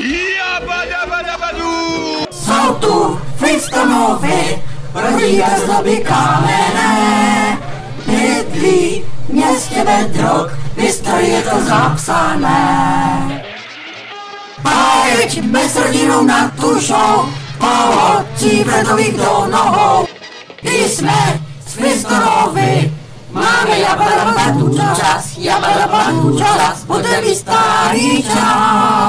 Jabadabadabadu! Jsou tu Flistonovi, rodí zloby kamenné, bydlí v městě Bedrock, v historii je to zapsané. Pajď s rodinou na tu show, pohodcí Fredovi do nohou. Když jsme z Flistorovi, máme jabadabadu čas, jabadabadu čas, bude mi starý čas.